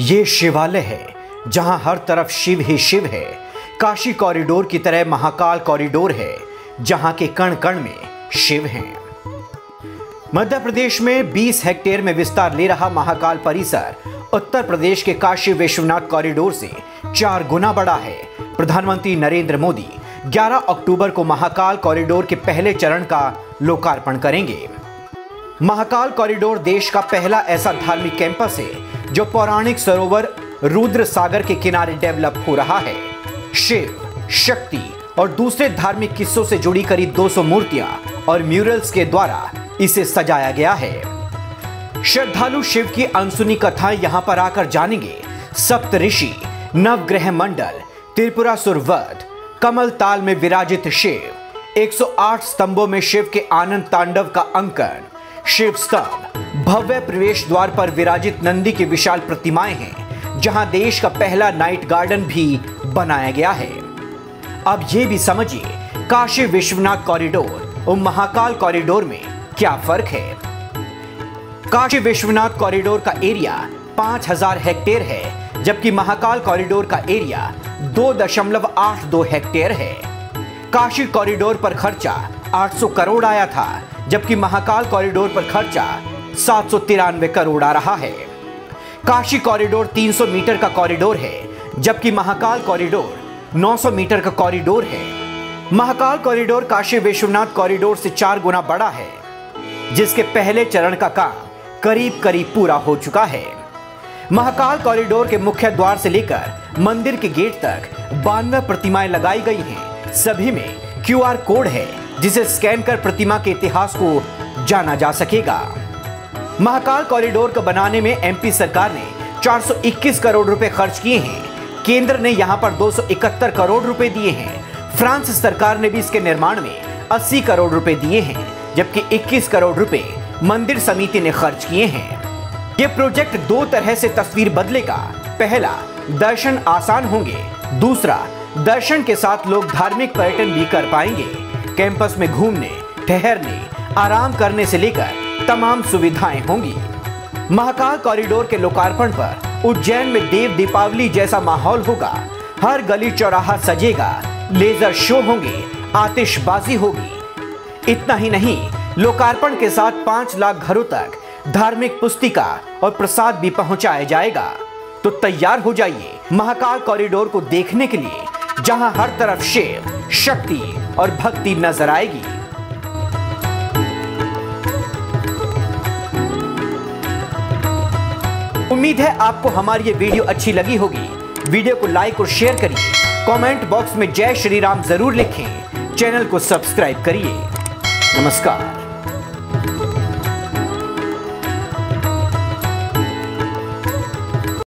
ये शिवालय है, जहाँ हर तरफ़ शिव ही शिव है। काशी कॉरिडोर की तरह महाकाल कॉरिडोर है, जहाँ के कण कण में शिव हैं। मध्य प्रदेश में 20 हेक्टेयर में विस्तार ले रहा महाकाल परिसर, उत्तर प्रदेश के काशी विश्वनाथ कॉरिडोर से चार गुना बड़ा है। प्रधानमंत्री नरेंद्र मोदी 11 अक्टूबर को महाकाल कॉरिडोर के पहले चरण का लोकार्पण करेंगे। महाकाल कॉरिडोर देश का पहला ऐसा धार्मिक कैंपस है, जो पौराणिक सरोवर रुद्र सागर के किनारे डेवलप हो रहा है। शिव, शक्ति और दूसरे धार्मिक किस्सों से जुड़ी करीब 200 मूर्तियाँ और म्यूरल्स के द्वारा इसे सजाया गया है। श्रद्धालु शिव की अनसुनी कथाएँ यहाँ पर आकर जानेंगे। सप्त ऋषि नवग्रह मंडल त्रिपुरा वध, कमल ताल में विराजित शिव 108 स्तंभों में शिव के आनंद तांडव का अंकन शिव स्तंभ भव्य प्रवेश द्वार पर विराजित नंदी की विशाल प्रतिमाएँ हैं, जहाँ देश का पहला नाइट गार्डन भी बनाया गया है। अब ये भी समझिए, काशी विश्वनाथ कॉरिडोर और महाकाल कॉरिडोर में क्या फ़र्क है? काशी विश्वनाथ कॉरिडोर का एरिया 5000 हेक्टेयर है, जबकि महाकाल कॉरिडोर का एरिया 2.82 हेक्टेयर है। काशी कॉरिडोर पर खर्चा 800 करोड़ आया था जबकि महाकाल कॉरिडोर पर खर्चा सात करोड़ आ रहा है। काशी कॉरिडोर 300 मीटर का कॉरिडोर है, जबकि महाकाल कॉरिडोर 900 मीटर का कॉरिडोर है। महाकाल कॉरिडोर काशी विश्वनाथ कॉरिडोर से चार गुना बड़ा है, जिसके पहले चरण का काम करीब करीब पूरा हो चुका है। महाकाल कॉरिडोर के मुख्य द्वार से लेकर मंदिर के गेट तक बानवे प्रतिमाएँ लगाई गई हैं। सभी में क्यूआर कोड है, जिसे स्कैन कर प्रतिमा के इतिहास को जाना जा सकेगा। महाकाल कॉरिडोर को बनाने में एमपी सरकार ने 421 करोड़ रुपए खर्च किए हैं। केंद्र ने यहाँ पर 271 करोड़ रुपए दिए हैं। फ्रांस सरकार ने भी इसके निर्माण में 80 करोड़ रुपए दिए हैं, जबकि 21 करोड़ रुपए मंदिर समिति ने खर्च किए हैं। ये प्रोजेक्ट दो तरह से तस्वीर बदलेगा। पहला, दर्शन आसान होंगे। दूसरा दर्शन के साथ लोग धार्मिक पर्यटन भी कर पाएँगे। कैंपस में घूमने, ठहरने, आराम करने से लेकर तमाम सुविधाएँ होंगी। महाकाल कॉरिडोर के लोकार्पण पर उज्जैन में देव दीपावली जैसा माहौल होगा। हर गली चौराहा सजेगा, लेजर शो होंगे, आतिशबाजी होगी। इतना ही नहीं, लोकार्पण के साथ पाँच लाख घरों तक धार्मिक पुस्तिका और प्रसाद भी पहुँचाया जाएगा। तो तैयार हो जाइए महाकाल कॉरिडोर को देखने के लिए। जहाँ हर तरफ़ शिव शक्ति और भक्ति नज़र आएगी। उम्मीद है आपको हमारी ये वीडियो अच्छी लगी होगी। वीडियो को लाइक और शेयर करिए। कमेंट बॉक्स में जय श्री राम ज़रूर लिखें। चैनल को सब्सक्राइब करिए। नमस्कार।